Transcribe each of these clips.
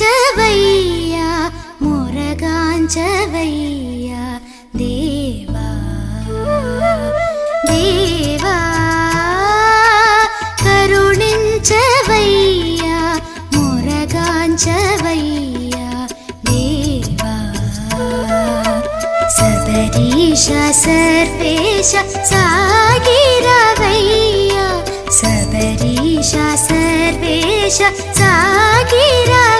वैया मोरगाञ्च वैया चवया मोर गा चवयावारुणे चबया मोर गा चवैया सदरीषा सर्वेशा सदरी शा गिरा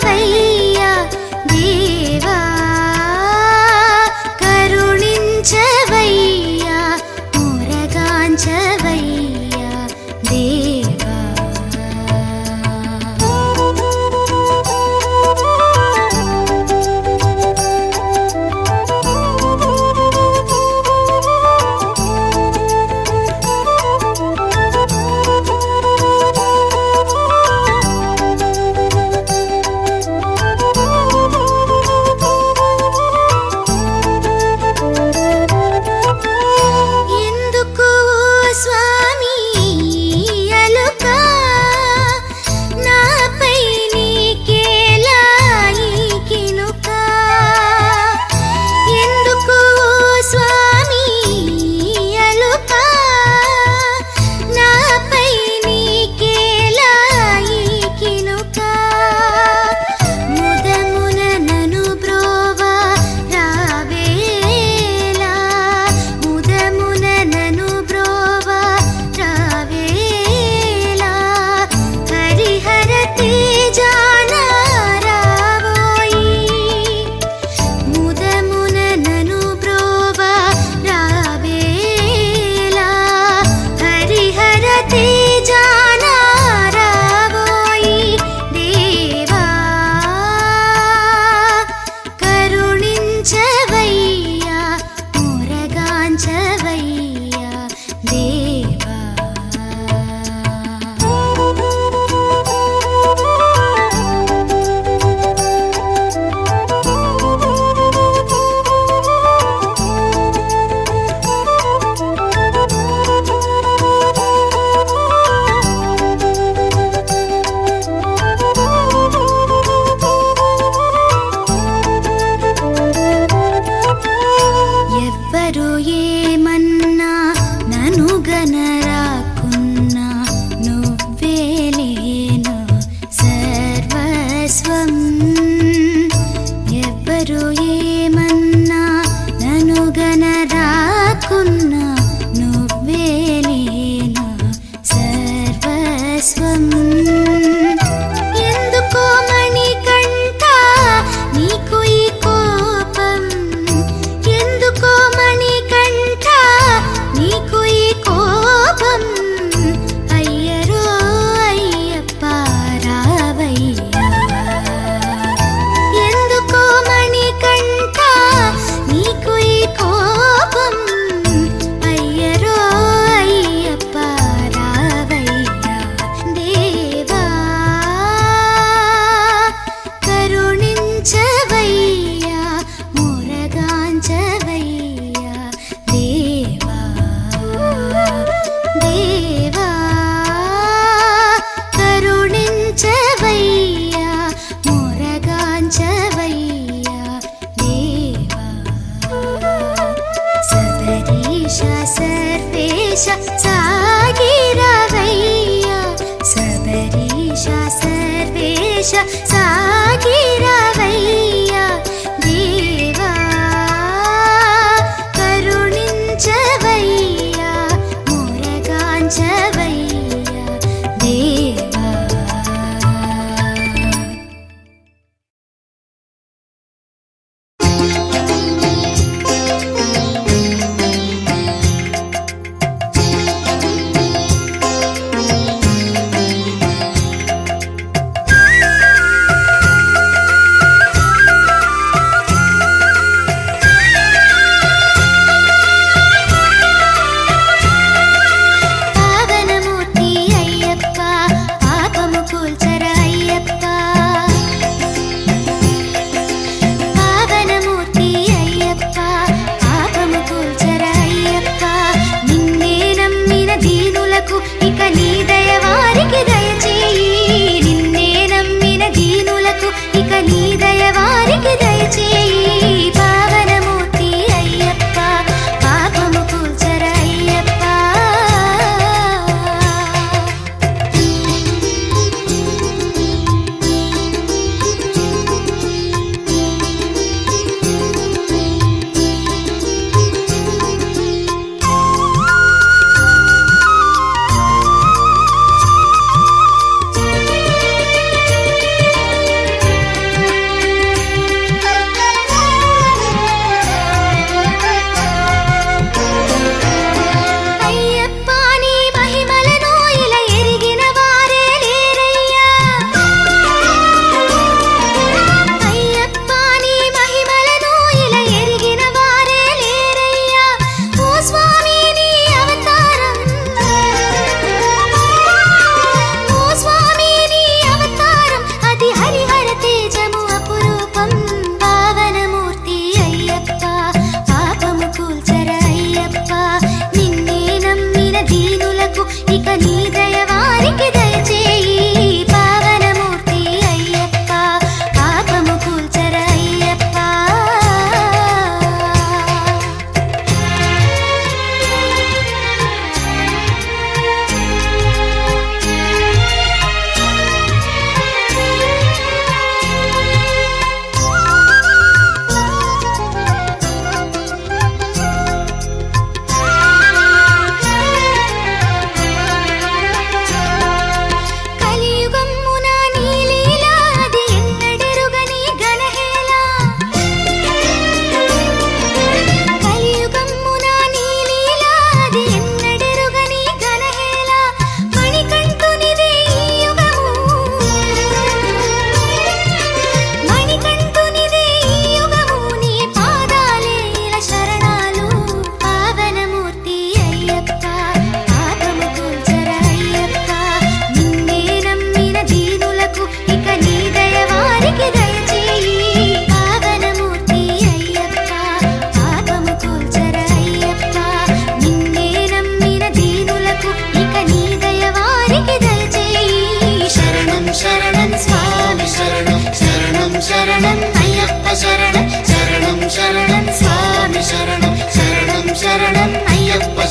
चवयावारुणे चवया मोरगा च वैया देवा सबरिषा सर्पेशा सा गिरवैया सबरि शा सर्पेशा सा गिरा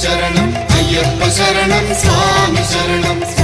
சரணம் ஐயப்ப சரணம் சுவாமி சரணம்.